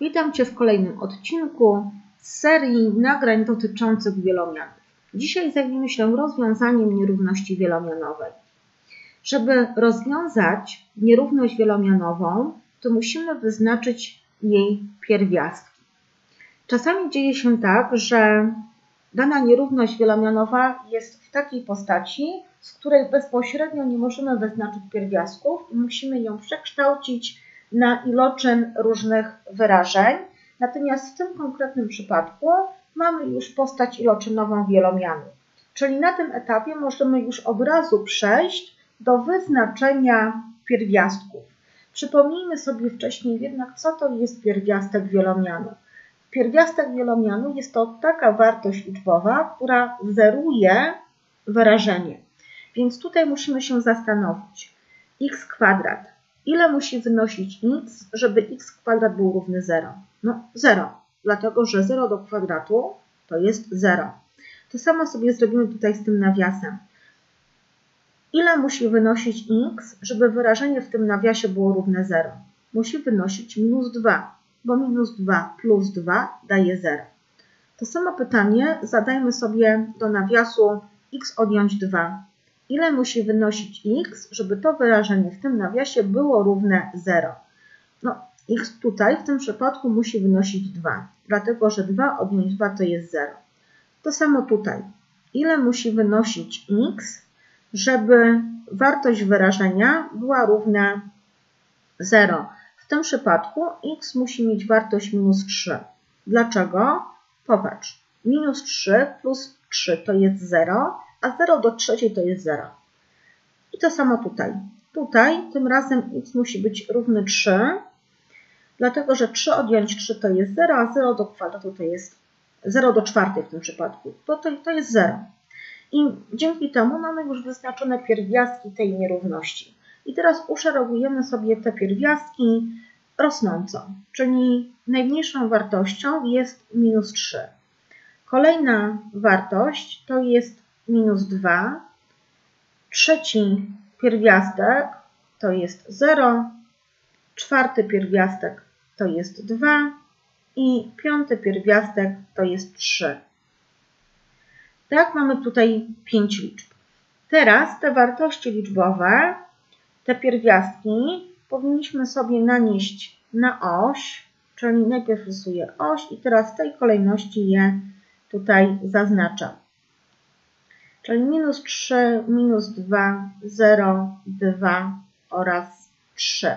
Witam Cię w kolejnym odcinku z serii nagrań dotyczących wielomianów. Dzisiaj zajmiemy się rozwiązaniem nierówności wielomianowej. Żeby rozwiązać nierówność wielomianową, to musimy wyznaczyć jej pierwiastki. Czasami dzieje się tak, że dana nierówność wielomianowa jest w takiej postaci, z której bezpośrednio nie możemy wyznaczyć pierwiastków i musimy ją przekształcić na iloczyn różnych wyrażeń. Natomiast w tym konkretnym przypadku mamy już postać iloczynową wielomianu. Czyli na tym etapie możemy już od razu przejść do wyznaczenia pierwiastków. Przypomnijmy sobie wcześniej jednak, co to jest pierwiastek wielomianu. Pierwiastek wielomianu jest to taka wartość liczbowa, która zeruje wyrażenie. Więc tutaj musimy się zastanowić. x kwadrat. Ile musi wynosić x, żeby x kwadrat był równy 0? No 0, dlatego że 0 do kwadratu to jest 0. To samo sobie zrobimy tutaj z tym nawiasem. Ile musi wynosić x, żeby wyrażenie w tym nawiasie było równe 0? Musi wynosić minus 2, bo minus 2 plus 2 daje 0. To samo pytanie zadajmy sobie do nawiasu x odjąć 2 ile musi wynosić x, żeby to wyrażenie w tym nawiasie było równe 0. No, x tutaj w tym przypadku musi wynosić 2, dlatego że 2 odjąć 2 to jest 0. To samo tutaj. Ile musi wynosić x, żeby wartość wyrażenia była równa 0. W tym przypadku x musi mieć wartość minus 3. Dlaczego? Popatrz. Minus 3 plus 3 to jest 0, a 0 do trzeciej to jest 0. I to samo tutaj. Tutaj tym razem x musi być równy 3, dlatego że 3 odjąć 3 to jest 0, a 0 do kwadratu to jest 0 do czwartej w tym przypadku. To, to, to jest 0. I dzięki temu mamy już wyznaczone pierwiastki tej nierówności. I teraz uszeregujemy sobie te pierwiastki rosnąco, czyli najmniejszą wartością jest minus 3. Kolejna wartość to jest minus 2. Trzeci pierwiastek to jest 0. Czwarty pierwiastek to jest 2. I piąty pierwiastek to jest 3. Tak, mamy tutaj 5 liczb. Teraz te wartości liczbowe, te pierwiastki powinniśmy sobie nanieść na oś, czyli najpierw rysuję oś i teraz w tej kolejności je tutaj zaznaczam czyli minus 3, minus 2, 0, 2 oraz 3.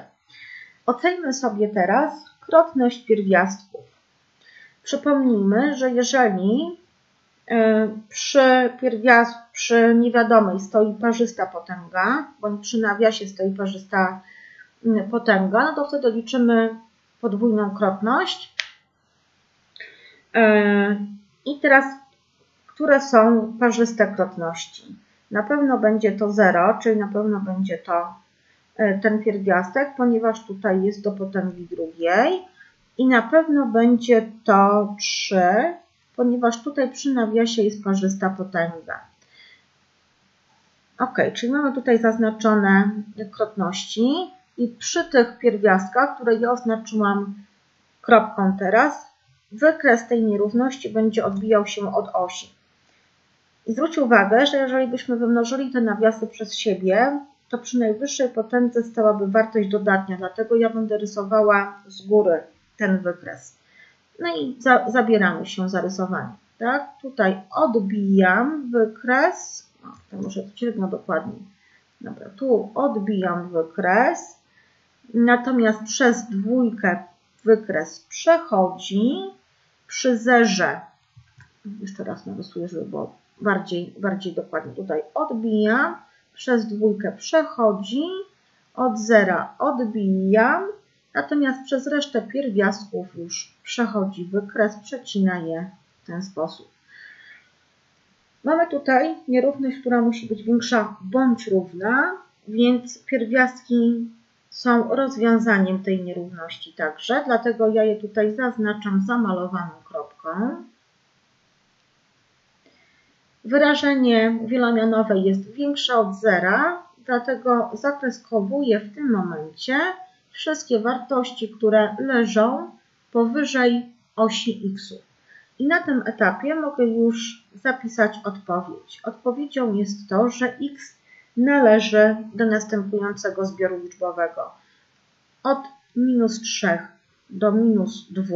Oceńmy sobie teraz krotność pierwiastków. Przypomnijmy, że jeżeli e, przy, pierwiast, przy niewiadomej stoi parzysta potęga, bądź przy nawiasie stoi parzysta potęga, no to wtedy liczymy podwójną krotność. E, I teraz które są parzyste krotności. Na pewno będzie to 0, czyli na pewno będzie to e, ten pierwiastek, ponieważ tutaj jest do potęgi drugiej. I na pewno będzie to 3, ponieważ tutaj przy nawiasie jest parzysta potęga. Ok, czyli mamy tutaj zaznaczone krotności i przy tych pierwiastkach, które ja oznaczyłam kropką teraz, wykres tej nierówności będzie odbijał się od osi. I zwróć uwagę, że jeżeli byśmy wymnożyli te nawiasy przez siebie, to przy najwyższej potędze stałaby wartość dodatnia, dlatego ja będę rysowała z góry ten wykres. No i za, zabieramy się za rysowanie. Tak? Tutaj odbijam wykres, to może średnio dokładniej. Dobra, tu odbijam wykres, natomiast przez dwójkę wykres przechodzi, przy zerze, jeszcze raz narysuję, żeby było bardziej, bardziej dokładnie tutaj odbijam, przez dwójkę przechodzi, od zera odbijam, natomiast przez resztę pierwiastków już przechodzi wykres, przecina je w ten sposób. Mamy tutaj nierówność, która musi być większa bądź równa, więc pierwiastki są rozwiązaniem tej nierówności także, dlatego ja je tutaj zaznaczam zamalowaną kropką. Wyrażenie wielomianowe jest większe od zera, dlatego zakreskowuję w tym momencie wszystkie wartości, które leżą powyżej osi x. I na tym etapie mogę już zapisać odpowiedź. Odpowiedzią jest to, że x należy do następującego zbioru liczbowego. Od minus 3 do minus 2.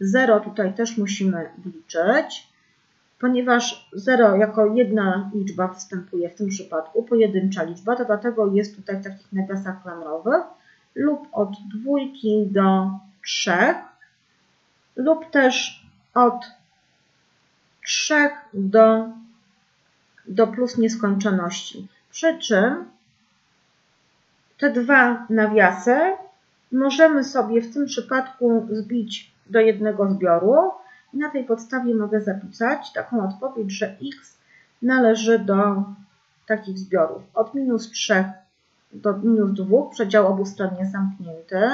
0 tutaj też musimy wliczyć, ponieważ 0 jako jedna liczba występuje w tym przypadku, pojedyncza liczba, to dlatego jest tutaj w takich nawiasach klamrowych lub od dwójki do 3 lub też od 3 do, do plus nieskończoności. Przy czym te dwa nawiasy możemy sobie w tym przypadku zbić do jednego zbioru i na tej podstawie mogę zapisać taką odpowiedź, że x należy do takich zbiorów od minus 3 do minus 2, przedział obustronnie zamknięty,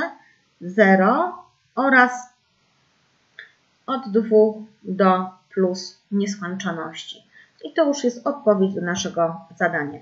0 oraz od 2 do plus nieskończoności. I to już jest odpowiedź do naszego zadania.